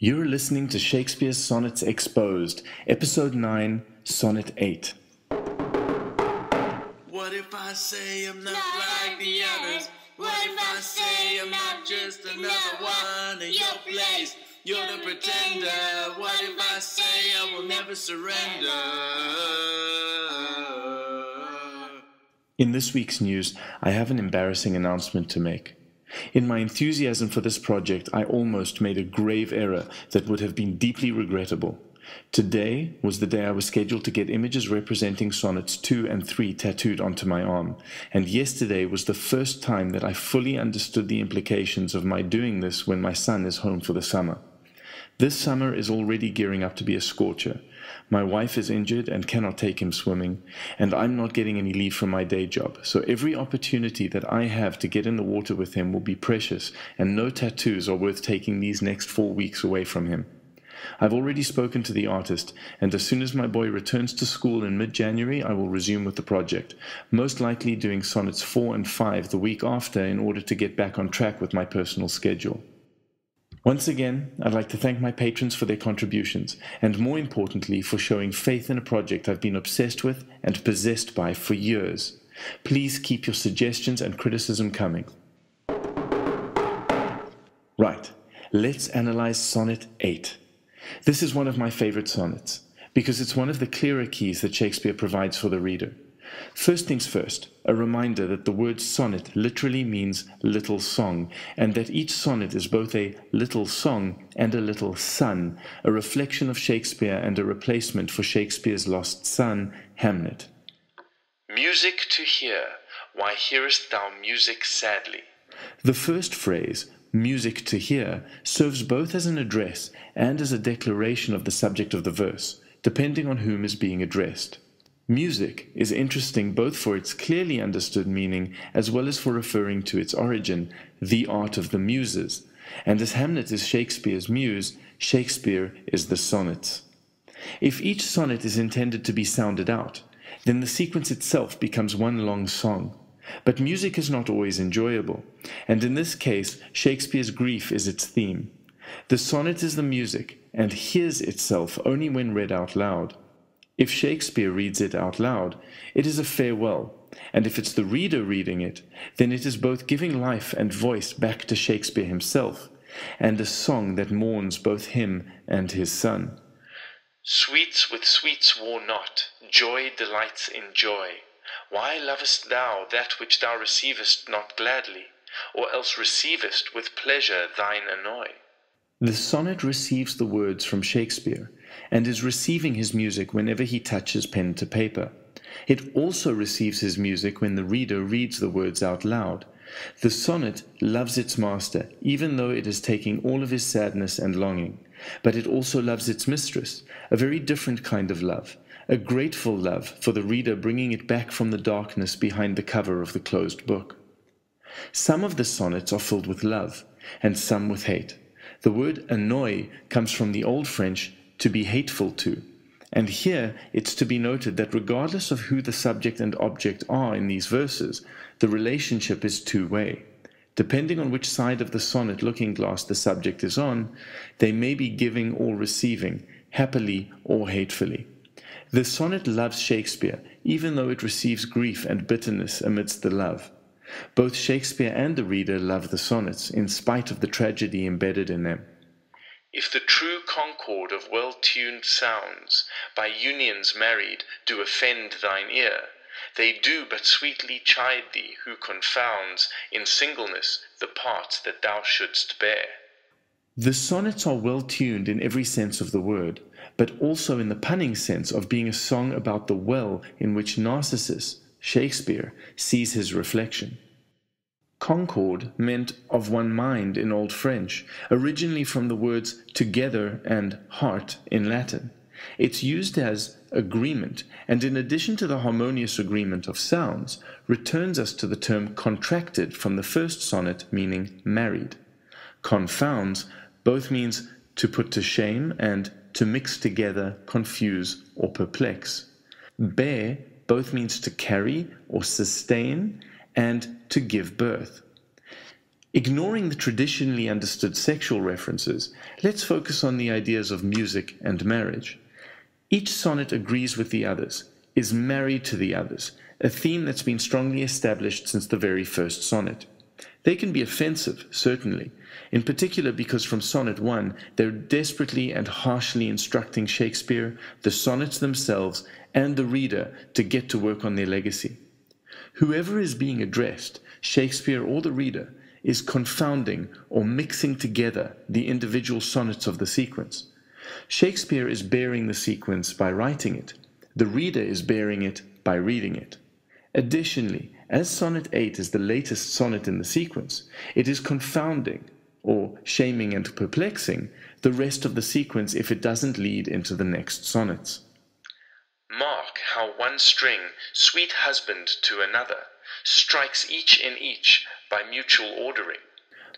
You're listening to Shakespeare's Sonnets Exposed, Episode 9, Sonnet 8. What if I say I'm not, like the others? What if I say I'm not just another one in your place? You're the pretender. What if I say I will never surrender? In this week's news, I have an embarrassing announcement to make. In my enthusiasm for this project, I almost made a grave error that would have been deeply regrettable. Today was the day I was scheduled to get images representing sonnets 2 and 3 tattooed onto my arm, and yesterday was the first time that I fully understood the implications of my doing this when my son is home for the summer. This summer is already gearing up to be a scorcher. My wife is injured and cannot take him swimming, and I'm not getting any leave from my day job, so every opportunity that I have to get in the water with him will be precious, and no tattoos are worth taking these next four weeks away from him. I've already spoken to the artist, and as soon as my boy returns to school in mid January, I will resume with the project, most likely doing sonnets 4 and 5 the week after in order to get back on track with my personal schedule. Once again, I'd like to thank my patrons for their contributions, and more importantly, for showing faith in a project I've been obsessed with and possessed by for years. Please keep your suggestions and criticism coming. Right, let's analyze Sonnet 8. This is one of my favorite sonnets, because it's one of the clearer keys that Shakespeare provides for the reader. First things first, a reminder that the word sonnet literally means little song, and that each sonnet is both a little song and a little son, a reflection of Shakespeare and a replacement for Shakespeare's lost son, Hamnet. Music to hear, why hearest thou music sadly? The first phrase, music to hear, serves both as an address and as a declaration of the subject of the verse, depending on whom is being addressed. Music is interesting both for its clearly understood meaning as well as for referring to its origin, the art of the muses. And as Hamnet is Shakespeare's muse, Shakespeare is the sonnet. If each sonnet is intended to be sounded out, then the sequence itself becomes one long song. But music is not always enjoyable, and in this case, Shakespeare's grief is its theme. The sonnet is the music, and hears itself only when read out loud. If Shakespeare reads it out loud, it is a farewell, and if it's the reader reading it, then it is both giving life and voice back to Shakespeare himself, and a song that mourns both him and his son. Sweets with sweets war not, joy delights in joy. Why lovest thou that which thou receivest not gladly, or else receivest with pleasure thine annoy? The sonnet receives the words from Shakespeare and is receiving his music whenever he touches pen to paper. It also receives his music when the reader reads the words out loud. The sonnet loves its master, even though it is taking all of his sadness and longing. But it also loves its mistress, a very different kind of love, a grateful love for the reader bringing it back from the darkness behind the cover of the closed book. Some of the sonnets are filled with love, and some with hate. The word annoy comes from the Old French to be hateful to. And here it's to be noted that regardless of who the subject and object are in these verses, the relationship is two way. Depending on which side of the sonnet looking glass the subject is on, they may be giving or receiving, happily or hatefully. The sonnet loves Shakespeare, even though it receives grief and bitterness amidst the love. Both Shakespeare and the reader love the sonnets, in spite of the tragedy embedded in them. If the true concord of well tuned sounds, by unions married, do offend thine ear, they do but sweetly chide thee who confounds in singleness the parts that thou shouldst bear. The sonnets are well tuned in every sense of the word, but also in the punning sense of being a song about the well in which Narcissus, Shakespeare, sees his reflection. Concord meant of one mind in Old French, originally from the words together and heart in Latin. It's used as agreement, and in addition to the harmonious agreement of sounds, returns us to the term contracted from the first sonnet, meaning married. Confounds both means to put to shame and to mix together, confuse, or perplex. Bear both means to carry or sustain and to give birth. Ignoring the traditionally understood sexual references, let's focus on the ideas of music and marriage. Each sonnet agrees with the others, is married to the others, a theme that's been strongly established since the very first sonnet. They can be offensive, certainly, in particular because from Sonnet 1 they're desperately and harshly instructing Shakespeare, the sonnets themselves, and the reader to get to work on their legacy. Whoever is being addressed, Shakespeare or the reader, is confounding or mixing together the individual sonnets of the sequence. Shakespeare is bearing the sequence by writing it. The reader is bearing it by reading it. Additionally, as Sonnet 8 is the latest sonnet in the sequence, it is confounding, or shaming and perplexing, the rest of the sequence if it doesn't lead into the next sonnets. Mark how one string, sweet husband to another, strikes each in each by mutual ordering.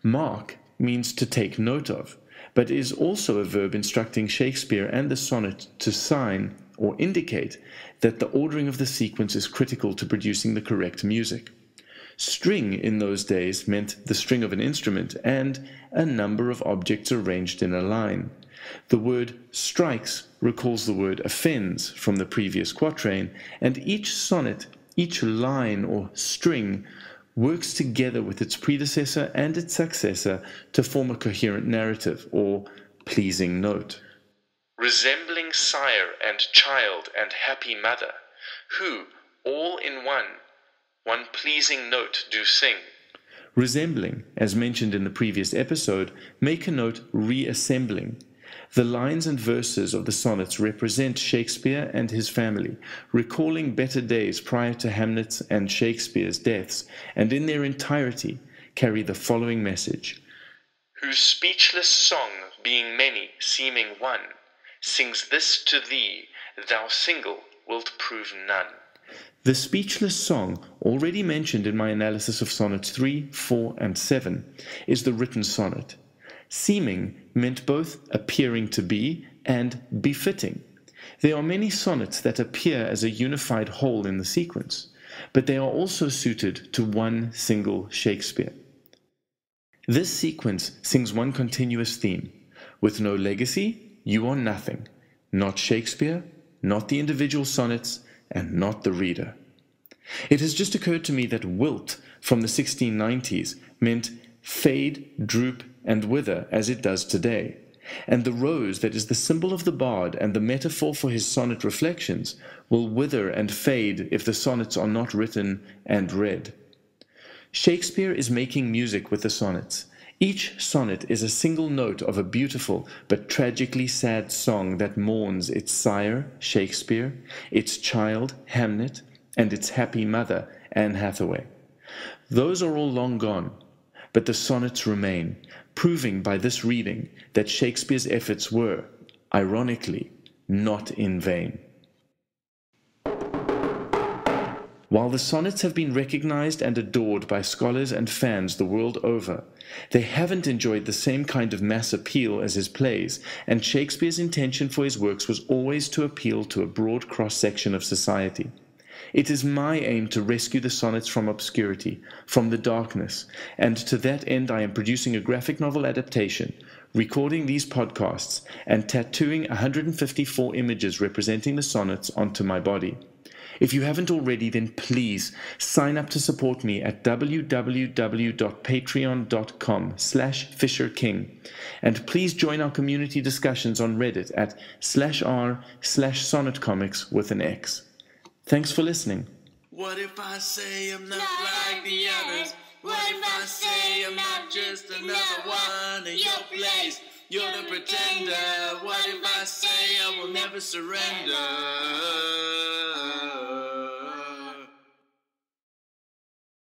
Mark means to take note of, but is also a verb instructing Shakespeare and the sonnet to sign or indicate that the ordering of the sequence is critical to producing the correct music. String in those days meant the string of an instrument and a number of objects arranged in a line. The word strikes recalls the word offends from the previous quatrain, and each sonnet, each line or string, works together with its predecessor and its successor to form a coherent narrative or pleasing note resembling sire and child and happy mother, who, all in one, one pleasing note do sing. Resembling, as mentioned in the previous episode, make a note reassembling. The lines and verses of the sonnets represent Shakespeare and his family, recalling better days prior to Hamnet's and Shakespeare's deaths, and in their entirety carry the following message Whose speechless song, being many, seeming one, sings this to thee, thou single wilt prove none. The speechless song, already mentioned in my analysis of sonnets 3, 4, and 7, is the written sonnet. Seeming meant both appearing to be and befitting. There are many sonnets that appear as a unified whole in the sequence, but they are also suited to one single Shakespeare. This sequence sings one continuous theme, with no legacy you are nothing, not Shakespeare, not the individual sonnets, and not the reader. It has just occurred to me that wilt from the 1690s meant fade, droop, and wither as it does today. And the rose that is the symbol of the bard and the metaphor for his sonnet reflections will wither and fade if the sonnets are not written and read. Shakespeare is making music with the sonnets, each sonnet is a single note of a beautiful but tragically sad song that mourns its sire, Shakespeare, its child, Hamnet, and its happy mother, Anne Hathaway. Those are all long gone, but the sonnets remain, proving by this reading that Shakespeare's efforts were, ironically, not in vain. While the sonnets have been recognized and adored by scholars and fans the world over, they haven't enjoyed the same kind of mass appeal as his plays, and Shakespeare's intention for his works was always to appeal to a broad cross section of society. It is my aim to rescue the sonnets from obscurity, from the darkness, and to that end I am producing a graphic novel adaptation, recording these podcasts, and tattooing 154 images representing the sonnets onto my body. If you haven't already, then please sign up to support me at www.patreon.com slash fisherking. And please join our community discussions on Reddit at slash r slash sonnetcomics with an X. Thanks for listening. What if I say I'm not, not like the others? What if I say I'm not just another one in your place? You're the pretender. What if I say I will never surrender?